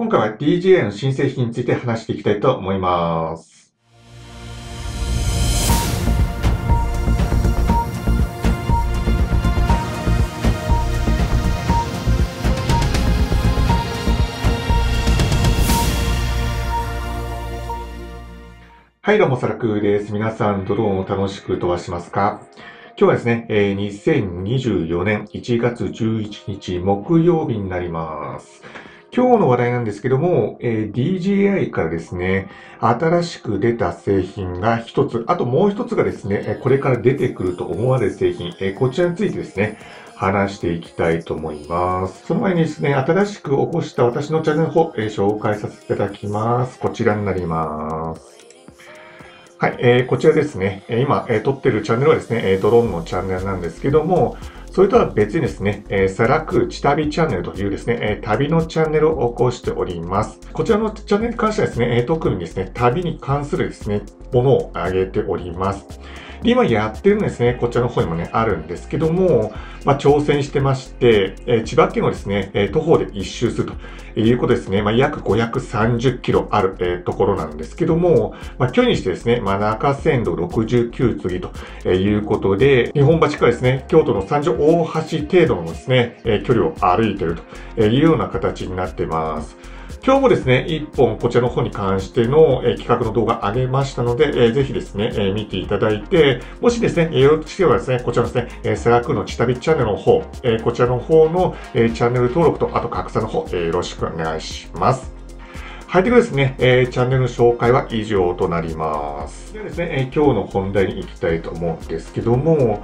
今回は DJI の新製品について話していきたいと思います。はい、どうも、サラクです。皆さん、ドローンを楽しく飛ばしますか？今日はですね、えー、2024年1月11日木曜日になります。今日の話題なんですけども、えー、DJI からですね、新しく出た製品が一つ、あともう一つがですね、これから出てくると思われる製品、えー、こちらについてですね、話していきたいと思います。その前にですね、新しく起こした私のチャンネルの方、えー、紹介させていただきます。こちらになります。はい、えー、こちらですね、今、えー、撮ってるチャンネルはですね、ドローンのチャンネルなんですけども、それとは別にですね、えー、サラクチタビチャンネルというですね、えー、旅のチャンネルを起こしております。こちらのチャンネルに関してはですね、えー、特にですね、旅に関するですね、ものを上げております。で、今やってるんですね、こちらの方にもね、あるんですけども、まあ、挑戦してまして、えー、千葉県をですね、えー、徒歩で一周するということですね、まあ、約530キロある、えー、ところなんですけども、まあ、距離にしてですね、まあ、中線路69次ということで、日本橋からですね、京都の三条大橋程度のですね、えー、距離を歩いているというような形になってます。今日もですね、一本こちらの方に関しての、え、企画の動画上げましたので、えー、ぜひですね、え、見ていただいて、もしですね、よろしければですね、こちらのですね、えー、セラクのチタビチャンネルの方、え、こちらの方の、え、チャンネル登録と、あと拡散の方、え、よろしくお願いします。はい、ということですね、えー、チャンネルの紹介は以上となります。ではですね、えー、今日の本題に行きたいと思うんですけども、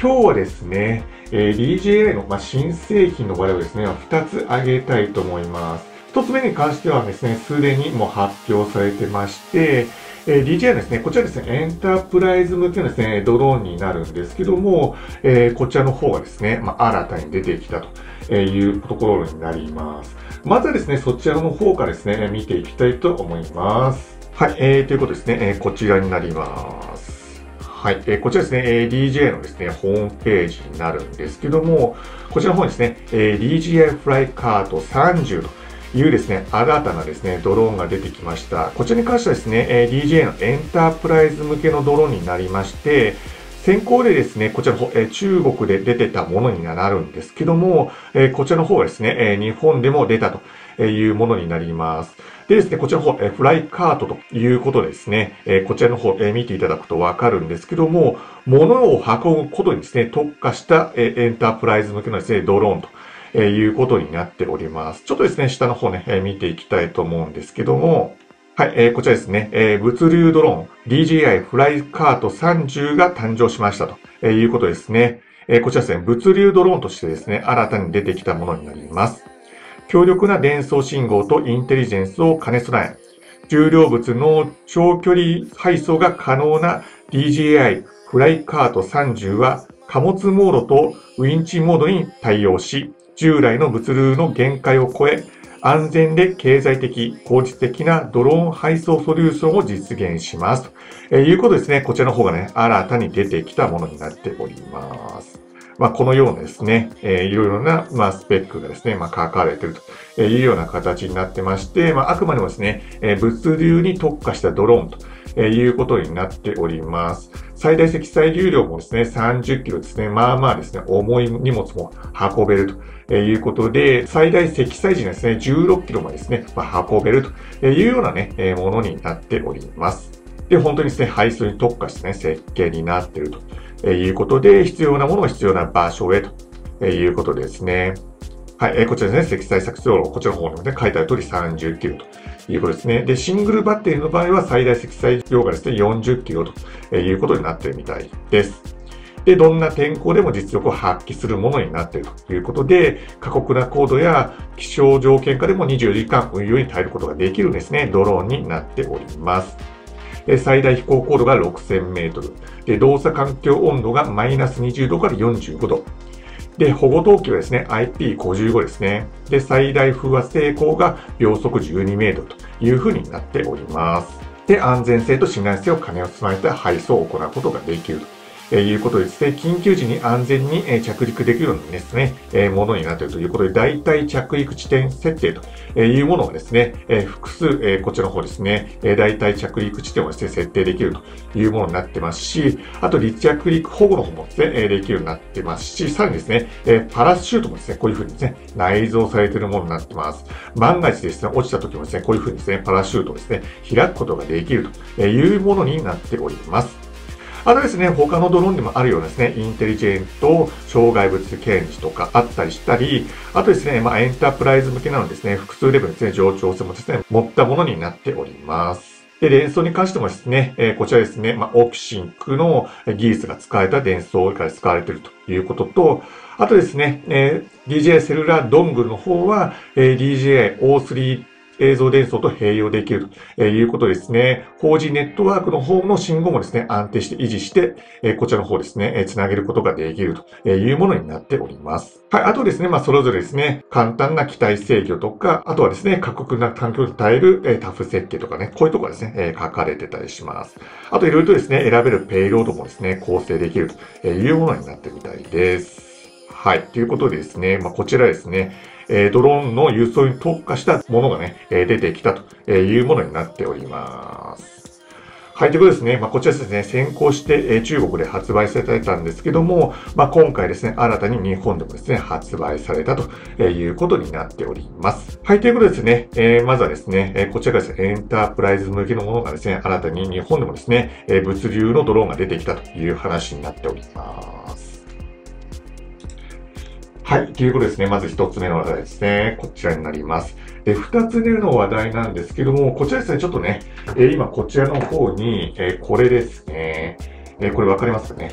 今日はですね、えー、DJI の、まあ、新製品の話題をですね、2つ挙げたいと思います。一つ目に関してはですね、すでにもう発表されてまして、えー、DJI ですね、こちらですね、エンタープライズ向けのですね、ドローンになるんですけども、えー、こちらの方がですね、まあ、新たに出てきたというところになります。まずはですね、そちらの方からですね、見ていきたいと思います。はい、えー、ということですね、えー、こちらになります。はい、えー、こちらですね、えー、DJI のですね、ホームページになるんですけども、こちらの方にですね、えー、DJI フライカート30というですね、新たなですね、ドローンが出てきました。こちらに関してはですね、え DJ のエンタープライズ向けのドローンになりまして、先行でですね、こちらの方、え中国で出てたものになるんですけども、えこちらの方はですね、え日本でも出たというものになります。でですね、こちらの方、えフライカートということでですね、えこちらの方、え見ていただくとわかるんですけども、物を運ぶことにですね、特化した、えエンタープライズ向けのですね、ドローンとえー、いうことになっております。ちょっとですね、下の方ね、えー、見ていきたいと思うんですけども、はい、えー、こちらですね、えー、物流ドローン DJI フライカート30が誕生しましたと、えー、いうことですね。えー、こちらですね、物流ドローンとしてですね、新たに出てきたものになります。強力な伝送信号とインテリジェンスを兼ね備え、重量物の長距離配送が可能な DJI フライカート30は貨物モードとウィンチモードに対応し、従来の物流の限界を超え、安全で経済的、効率的なドローン配送ソリューションを実現します。ということですね、こちらの方がね、新たに出てきたものになっております。まあ、このようなですね、えー、いろいろな、まあ、スペックがですね、まあ、書かれているというような形になってまして、まあ、あくまでもですね、えー、物流に特化したドローンということになっております。最大積載重量もですね、30キロですね、まあまあですね、重い荷物も運べるということで、最大積載時にですね、16キロまでですね、ま、運べるというようなね、ものになっております。で、本当にですね、配送に特化してね、設計になっているということで、必要なものが必要な場所へということですね。はい、こちらですね、積載作量、こちらの方にもね、書いてある通り30キロということですね。で、シングルバッテリーの場合は最大積載量がですね、40キロということになっているみたいです。で、どんな天候でも実力を発揮するものになっているということで、過酷な高度や気象条件下でも24時間運用に耐えることができるんですね、ドローンになっております。最大飛行高度が6000メートル。で、動作環境温度がマイナス20度から45度。で、保護等級はですね、IP55 ですね。で、最大風圧抵抗が秒速12メートルという風になっております。で、安全性と信頼性を兼ね備えた配送を行うことができるとえいうことでですね、緊急時に安全に、え着陸できるようなですね、えものになっているということで、大体着陸地点設定というものがですね、え複数、えこちらの方ですね、え大体着陸地点をですね、設定できるというものになってますし、あと離着陸保護の方もですね、えできるようになってますし、さらにですね、えパラシュートもですね、こういう風にですね、内蔵されているものになってます。万が一ですね、落ちた時もですね、こういう風にですね、パラシュートをですね、開くことができるというものになっております。あとですね、他のドローンにもあるようなですね、インテリジェント、障害物検知とかあったりしたり、あとですね、まあ、エンタープライズ向けなのですね、複数レベルですね、冗長性もですね、持ったものになっております。で、伝送に関してもですね、えー、こちらですね、まあ、 OcuSync の技術が使えた伝送が使われているということと、あとですね、えー、DJI セルラードングルの方は、えー、DJI O3 映像伝送と併用できるということですね。4G ネットワークの方の信号もですね、安定して維持して、こちらの方ですね、つなげることができるというものになっております。はい、あとですね、まあ、それぞれですね、簡単な機体制御とか、あとはですね、過酷な環境に耐えるタフ設計とかね、こういうところがですね、書かれてたりします。あといろいろとですね、選べるペイロードもですね、構成できるというものになってみたいです。はい。ということでですね、まあ、こちらですね、えドローンの輸送に特化したものがね、え出てきたというものになっております。はい、ということですね。まあ、こちらですね、先行して、え中国で発売されたんですけども、まあ、今回ですね、新たに日本でもですね、発売されたということになっております。はい、ということですね、えー、まずはですね、えこちらがですね、エンタープライズ向けのものがですね、新たに日本でもですね、え物流のドローンが出てきたという話になっております。はい。ということですね。まず一つ目の話題ですね。こちらになります。で、二つ目の話題なんですけども、こちらですね。ちょっとね、え、今こちらの方に、え、これですね。え、これわかりますかね？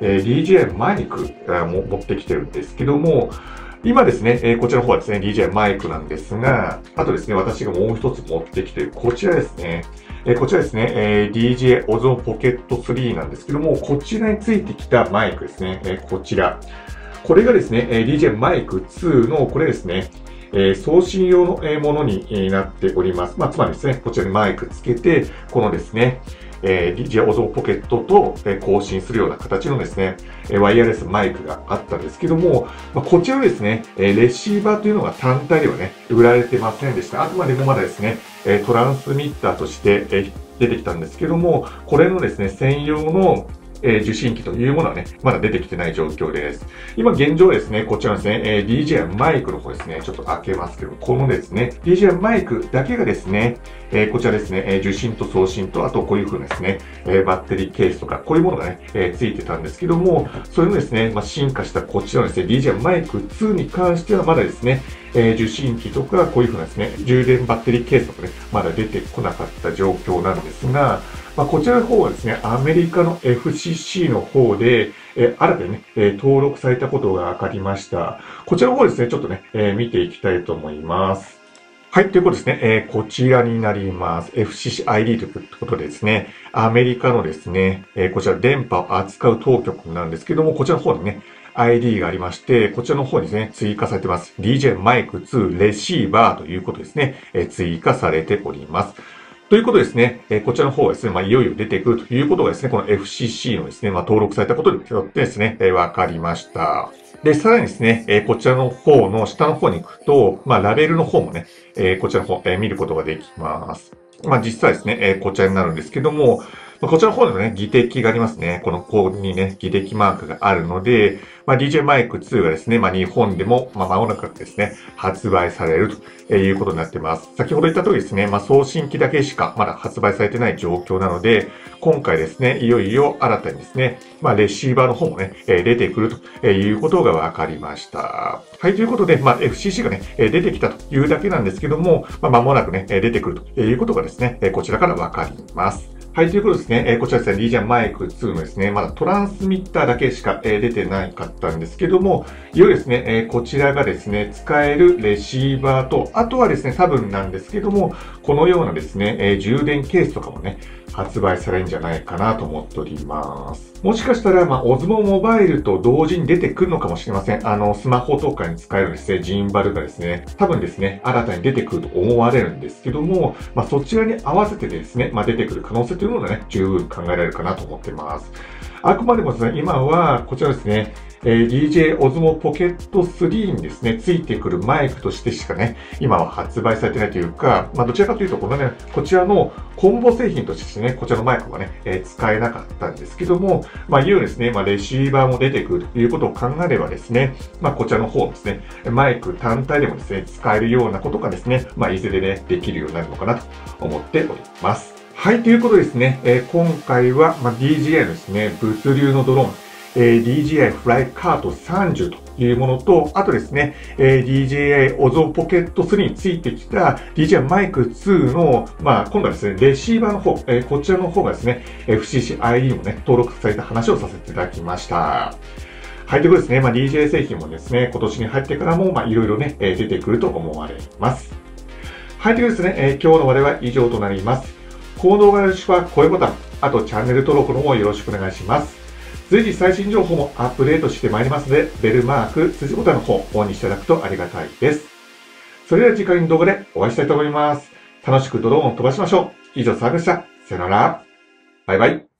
え DJ マイクも持ってきてるんですけども、今ですね、えこちらの方はですね、DJ マイクなんですが、あとですね、私がもう一つ持ってきてるこちらですね。えこちらですね、え DJI Ozone Pocket 3なんですけども、こちらについてきたマイクですね。えこちら。これがですね、DJ マイク2の、これですね、え送信用のものになっております。まあ、つまりですね、こちらにマイクつけて、このですね、えー、DJ オゾポケットと、え、更新するような形のですね、えワイヤレスマイクがあったんですけども、まあ、こちらですね、えレシーバーというのが単体ではね、売られてませんでした。あくまでもまだですね、えトランスミッターとして、え出てきたんですけども、これのですね、専用のえ、受信機というものはね、まだ出てきてない状況です。今現状ですね、こちらですね、え、DJI マイクの方ですね、ちょっと開けますけど、このですね、DJI マイクだけがですね、え、こちらですね、え受信と送信と、あとこういう風なですね、えバッテリーケースとか、こういうものがね、えついてたんですけども、それのですね、ま、進化したこちらのですね、DJI マイク2に関してはまだですね、え受信機とか、こういう風なですね、充電バッテリーケースとかね、まだ出てこなかった状況なんですが、まあ、こちらの方はですね、アメリカの FCC の方で、え新たにね、え登録されたことが分かりました。こちらの方ですね、ちょっとね、え見ていきたいと思います。はい、ということですね、えー、こちらになります。FCCID ということでですね、アメリカのですね、えー、こちら電波を扱う当局なんですけども、こちらの方にね、ID がありまして、こちらの方にですね、追加されてます。DJ マイク2レシーバーということですね、えー、追加されております。ということですね、えこちらの方はですね、まあ、いよいよ出てくるということがですね、この FCC のですね、まあ、登録されたことによってですね、えわかりました。で、さらにですね、えこちらの方の下の方に行くと、まあ、ラベルの方もね、えこちらの方、え見ることができます。まあ、実際ですね、えこちらになるんですけども、まこちらの方でもね、技的がありますね。このコードにね、技的マークがあるので、まあ、DJ マイク2がですね、まあ、日本でも、まあ、間もなくですね、発売されるということになってます。先ほど言った通りですね、まあ、送信機だけしかまだ発売されてない状況なので、今回ですね、いよいよ新たにですね、まあ、レシーバーの方もね、出てくるということが分かりました。はい、ということで、まあ、FCC がね、出てきたというだけなんですけども、まあ、間もなくね、出てくるということがですね、こちらから分かります。はい、ということですね。えー、こちらですね、リージャンマイク2のですね、まだトランスミッターだけしか、えー、出てないかったんですけども、いよいよですね、えー、こちらがですね、使えるレシーバーと、あとはですね、多分なんですけども、このようなですね、え、充電ケースとかもね、発売されるんじゃないかなと思っております。もしかしたら、まあ、オズモモバイルと同時に出てくるのかもしれません。あの、スマホとかに使えるですね、ジンバルがですね、多分ですね、新たに出てくると思われるんですけども、まあ、そちらに合わせてですね、まあ、出てくる可能性というのがね、十分考えられるかなと思ってます。あくまでもですね、今はこちらですね、えー、DJ Osmo Pocket 3にですね、ついてくるマイクとしてしかね、今は発売されてないというか、まあ、どちらかというと、このね、こちらのコンボ製品としてね、こちらのマイクがね、えー、使えなかったんですけども、まあ、いよいよですね、まあ、レシーバーも出てくるということを考えればですね、まあ、こちらの方ですね、マイク単体でもですね、使えるようなことがですね、まあ、いずれね、できるようになるのかなと思っております。はい、ということですね、えー、今回は、まあ、DJI のですね、物流のドローン、え、DJI フライカート30というものと、あとですね、え、DJI オゾポケット3についてきた DJI マイク2の、まあ、今度はですね、レシーバーの方、え、こちらの方がですね、FCC-ID もね、登録された話をさせていただきました。はい、ということですね、まあ、DJ 製品もですね、今年に入ってからも、まあ、いろいろね、え出てくると思われます。はい、ということですね、え今日の話題は以上となります。この動画のよろしくは高評ボタン、あとチャンネル登録の方よろしくお願いします。随時最新情報もアップデートしてまいりますので、ベルマーク、通知ボタンの方、オンにしていただくとありがたいです。それでは次回の動画でお会いしたいと思います。楽しくドローンを飛ばしましょう。以上、サーでした。さよなら。バイバイ。